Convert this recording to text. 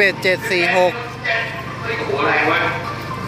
เบทเจ็ดสี่หก